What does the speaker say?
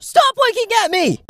Stop looking at me!